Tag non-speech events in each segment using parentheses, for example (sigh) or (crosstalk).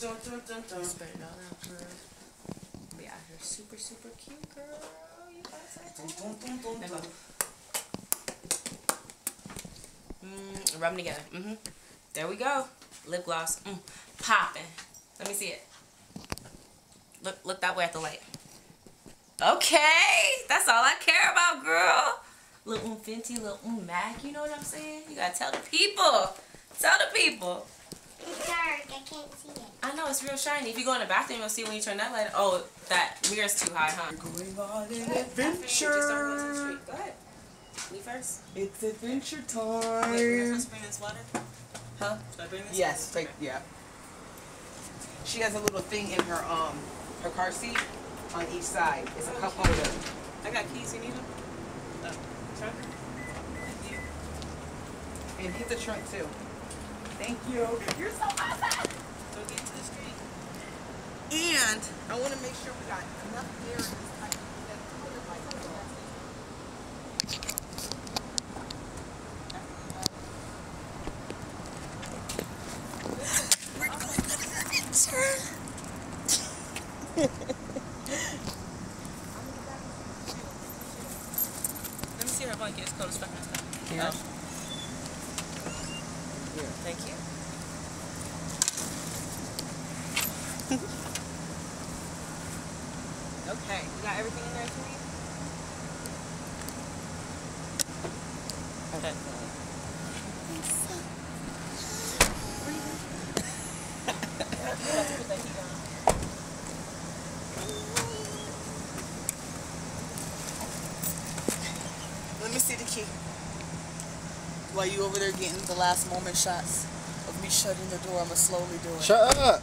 dun, dun, dun, dun. Spread it all out, girl. Be out here super, super cute, girl. You guys are Dun, dun, dun, dun, dun. Mm, rub them together. Mm-hmm. There we go. Lip gloss. Mm, popping. Let me see it. Look, look that way at the light. Okay, that's all I care about, girl. Little mm Fenty, little mm Mac. You know what I'm saying? You gotta tell the people. Tell the people. It's dark. I can't see it. I know it's real shiny. If you go in the bathroom, you'll see when you turn that light. Oh, that mirror's too high, huh? Going on an go to the adventure. street. Go ahead. Me first. It's adventure Wait, we're time. supposed to bring this water? Huh? Should I bring this? Yes, take yeah. She has a little thing in her um her car seat on each side. It's a cup holder. I got keys. You need them? Oh, trunk? Thank you. And hit the trunk too. Thank you. You're so awesome. Go get the street. And I want to make sure we got enough air in this pipe. that toilet pipe is not Let me see her blanket. It's cold as fuck. Yeah. Oh. Thank you. Okay, you got everything in there to me? Okay. Let me see the key. While you over there getting the last moment shots of me shutting the door, I'ma slowly do it. Shut up.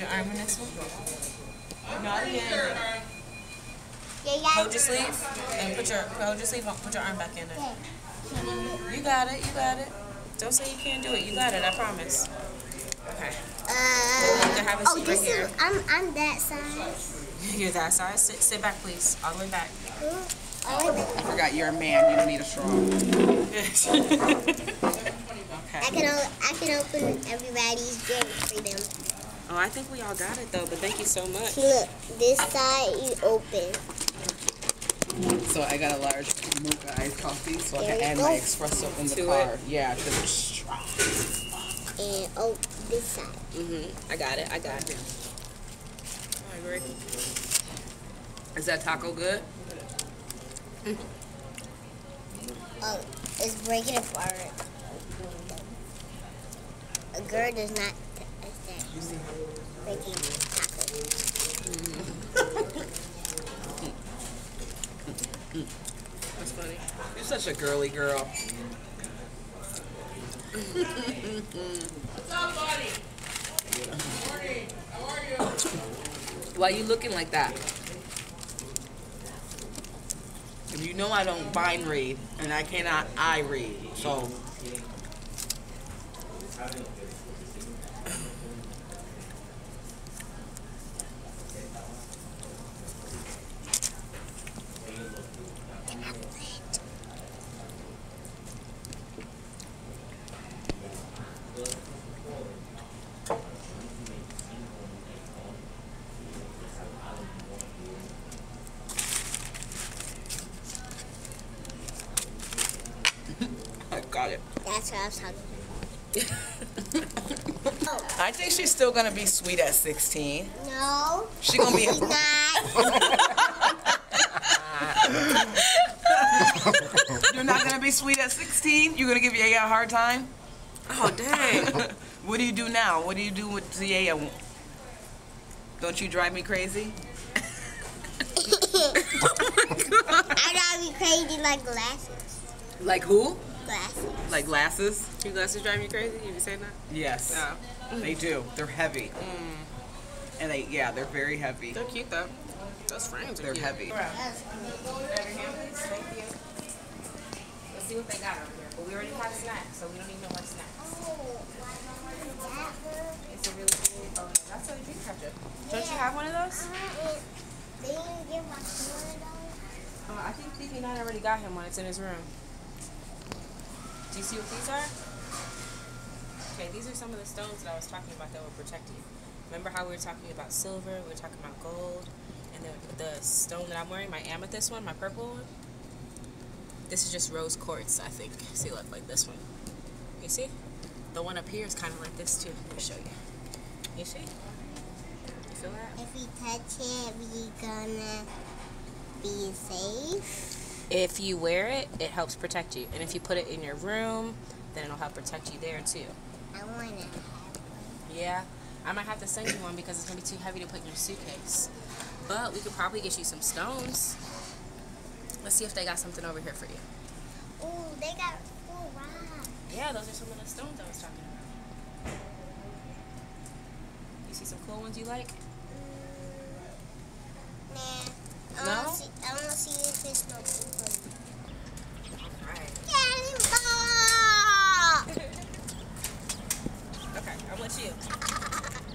your arm in this one. No, yeah. Yeah, yeah. Hold your sleeve and put your hold your sleeve on. Put your arm back in there. You got it. You got it. Don't say you can't do it. You got it. I promise. Okay. Uh, have a oh, seat this right here. is, I'm, I'm that size. (laughs) You're that size. Sit, sit back, please. All the way back. Oh, I forgot you're a man. You don't need a straw. (laughs) I okay. can, o- I can open everybody's drink for them. Oh, I think we all got it though. But thank you so much. Look, this side you open. So I got a large mocha iced coffee, so I can add go. my espresso in the To car. it? Yeah, because it's strong. And oh, this side. Mm-hmm. I got it. I got it. All right, Rick. Is that taco good? (laughs) Oh, it's breaking apart. A girl does not touch such a girly girl. What's up, buddy? Morning. How are you? Why are you looking like that? You know I don't bind read, and I cannot eye read, so. I got it. That's what I was talking about. I think she's still gonna be sweet at 16. No, No, She gonna be. (laughs) he's not. (laughs) You're not gonna be sweet at 16. You're gonna give Yaya a hard time. Oh dang. (laughs) What do you do now? What do you do with Yaya? Don't you drive me crazy? I drive you crazy like glasses. Like who? Glasses. Like glasses? Your glasses drive you crazy? You be saying that? Yes. Yeah. They do. They're heavy. Mm. And they, yeah, they're very heavy. They're cute though. Those frames are They're cute. heavy. Grab your hand, please. Thank you. Let's see what they got over here. But we already have snacks, so we don't need no more snacks. Oh, it's a really cool. Oh, no, that's a dream catcher. Don't you have one of those? They didn't give my one of those. I think PV9 already got him one. It's in his room. Do you see what these are? Okay, these are some of the stones that I was talking about that protect you. Remember how we were talking about silver, we were talking about gold, and then the stone that I'm wearing, my amethyst one, my purple one? This is just rose quartz, I think. See, look, like this one. You see? The one up here is kind of like this too. Let me show you. You see? You feel that? If we touch it, we gonna be safe. If you wear it, it helps protect you. And if you put it in your room, then it'll help protect you there too. I wanna. Yeah, I might have to send you one because it's gonna be too heavy to put in your suitcase. But we could probably get you some stones. Let's see if they got something over here for you. Ooh, they got cool rocks. Yeah, those are some of the stones I was talking about. You see some cool ones you like? Mm, nah. I No? wanna see. I wanna see if it's no cool. Alright. Cannonball! Okay, I'm with you.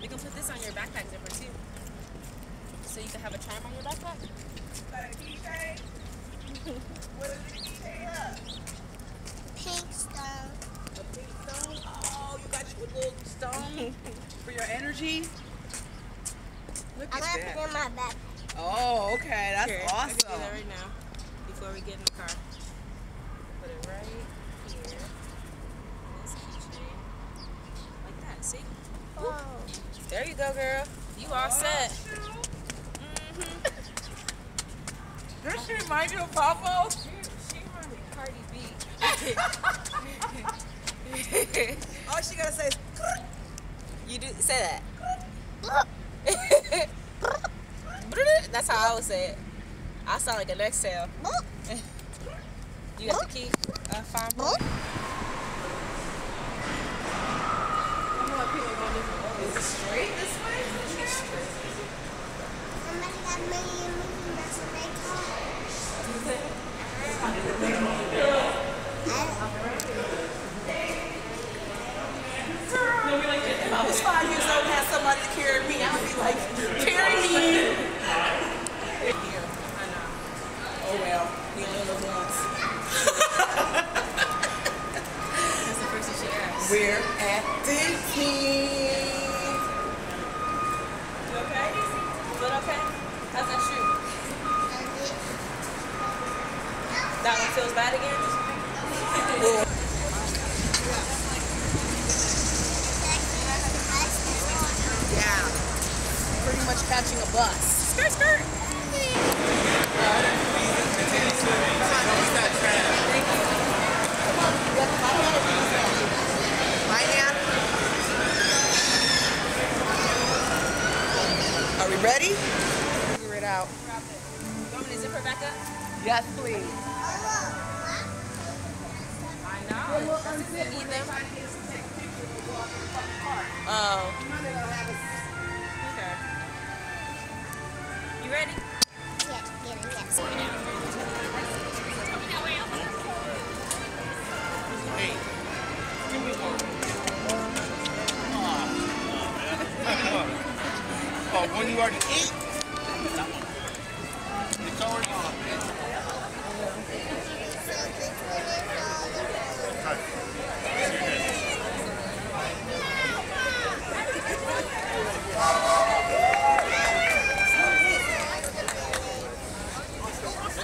We can put this on your backpack zipper too. So you can have a charm on your backpack. (laughs) What does it say? Pink stone. A pink stone? Oh, you got your little stone (laughs) for your energy? Look I'm at gonna put it in my backpack. Oh, okay. That's Here, I can do that awesome. right now. Before we get in the car. Put it right here. This keychain. Like that, see? Whoa. There you go, girl. You all set. Mm-hmm. Does she remind you of Papa? She, she remind me of Cardi B. (laughs) All she gotta say is, you do say that. (laughs) (laughs) (laughs) That's how I would say it. I sound like an exhale. (laughs) You got the key? Uh, fine. boy? is it straight this way? Somebody got million million. That's what they call it. I was five years old and had somebody to carry me, I'd be like, carry me. We're at Disney. You okay? Foot okay? How's that shoe? That one feels bad again? Yeah. Pretty much catching a bus. Skirt, skirt. Right now? Are we ready? Figure it out. You want me to zip her back up? Yes, please. I know.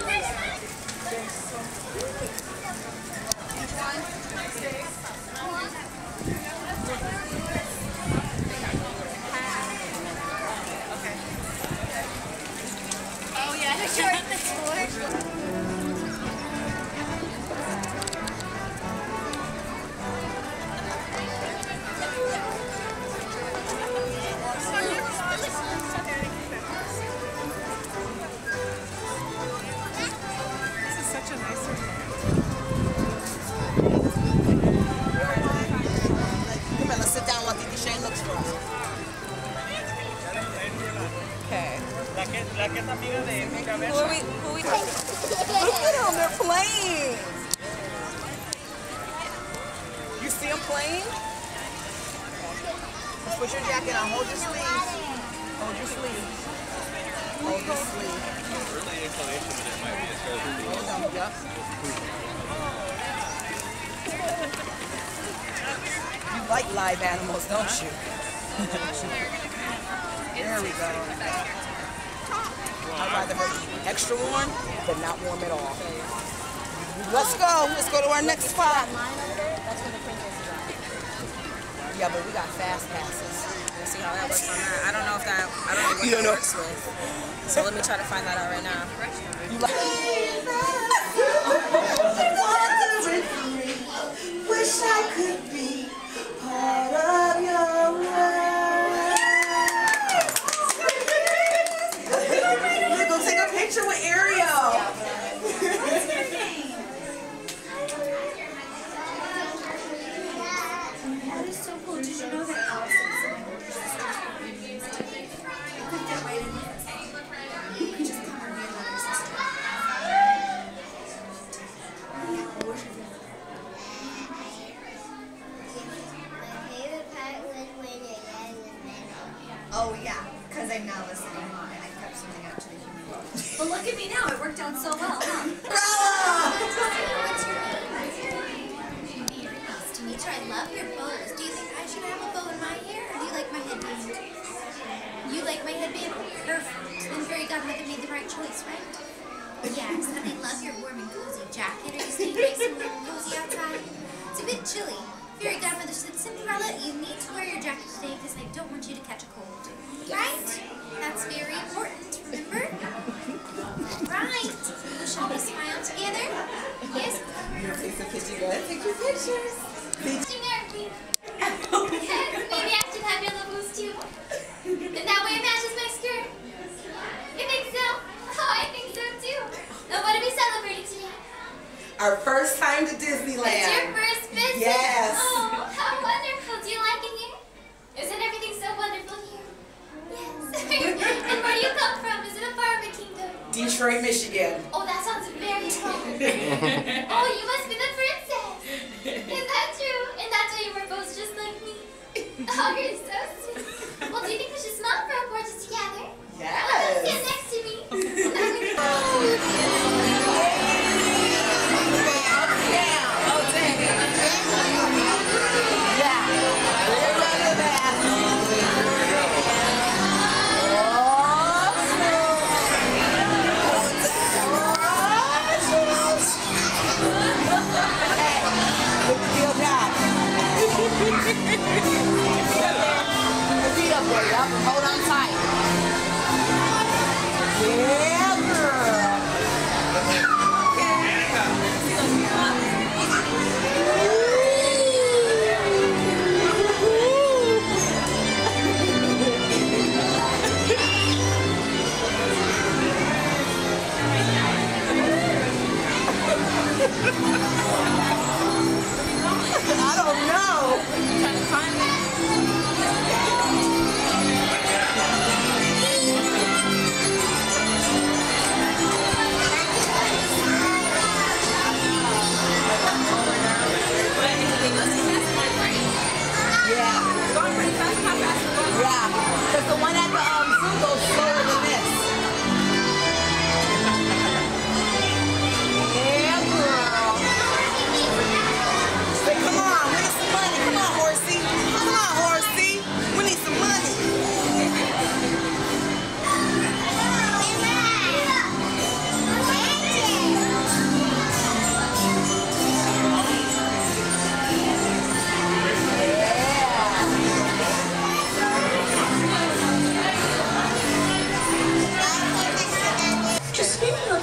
One, six, one. Look at them, they're playing. You see them playing? Put your jacket on, hold your sleeve. Hold your sleeve. Hold your sleeve. Yup. You like live animals, don't you? (laughs) there we go. I'd rather her extra warm than not warm at all. Let's go. Let's go to our next spot. Yeah, but we got fast passes. We'll see how that works on that. I don't know if that. I don't know what You know. works with. So let me try to find that out right now. You like Wish I could Fairy godmother said, Cinderella, you need to wear your jacket today because I don't want you to catch a cold. Right? That's very important, remember? right. Shall we smile together? Yes. Take some pictures. Go ahead, take your pictures. Maybe I should have your little boots too. And that way it matches my skirt. You think so? Oh, I think so too. Now what are we celebrating today? Our first time to Disneyland. It's your first visit. Yes. Oh, Detroit, Michigan. Oh, that sounds very cool. (laughs) oh, you must be the princess. Is that true? And that's why you were both just like me. (laughs) Oh, you're so sweet. Well, do you think we should smile for our portraits together? Stand Yes. Oh, next to me. (laughs) Hold on tight.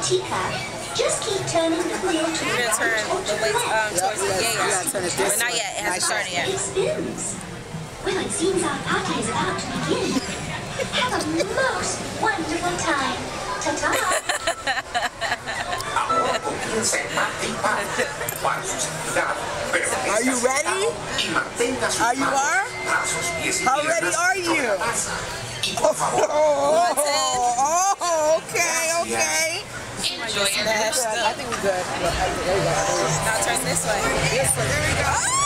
Spin your teacup, just keep turning the wheel to We're gonna turn the way um, towards the yeah, yeah. gotta turn it But not yet. It hasn't started yet. It spins. Well, it seems our party is about to begin. Have a most wonderful time. Ta-ta! Are you ready? Are you are? How ready are you? Oh, oh, (laughs) oh, okay, okay. Smashed I think we're good. There you go. Now turn this way. This way. There we go.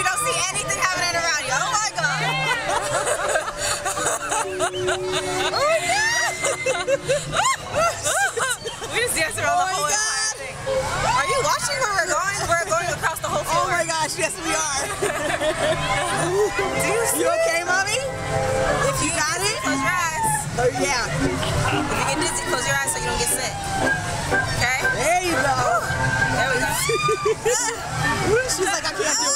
You don't see anything happening around you. Oh my god. (laughs) we just danced around Oh my whole God. entire thing. Are you watching where we're going? We're going across the whole Oh my gosh, yes we are. (laughs) you okay, mommy? If you got it? Close your eyes. Oh yeah. If you get dizzy, close your eyes so you don't get sick. Okay? There you go. There we go. (laughs) She's like, I can't do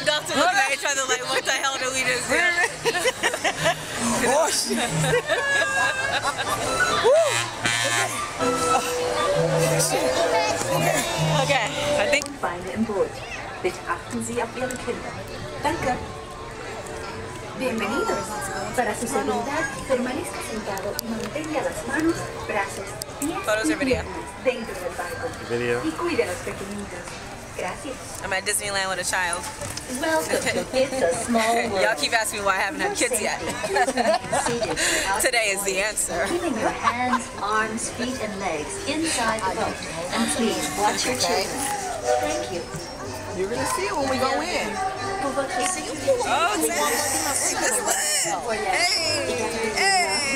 All the adults are looking at each other like, what the hell did we just do? (laughs) Oh shit. Okay, I think Beine im Boot. Bitte achten Sie auf Ihre Kinder. Danke. Bienvenidos. Para su seguridad, permanezca sentado y mantenga las manos, brazos, pies y piernas dentro del barco. Video. Y cuide a los pequeñitos. Gracias. I'm at Disneyland with a child. Welcome (laughs) It's a Small World. Y'all keep asking me why I haven't had kids yet. (laughs) Today is the answer. Keeping your hands, arms, feet, and legs inside the boat. And please watch your children. Thank you. You're gonna see it when we go in. Pour votre sécurité. Oh, Hey,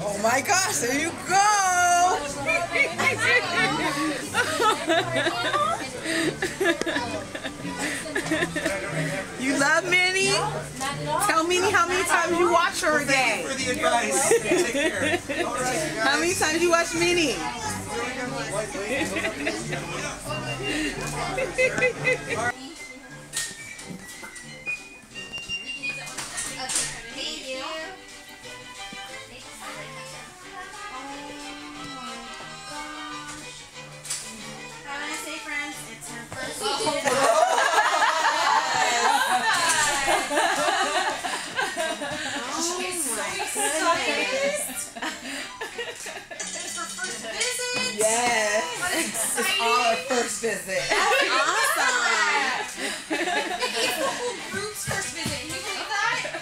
Oh my gosh, there you go. You love Minnie? Tell Minnie how many times you watch her a day. For the advice. How many times you watch Minnie? First visit. group's first visit. Can you believe that?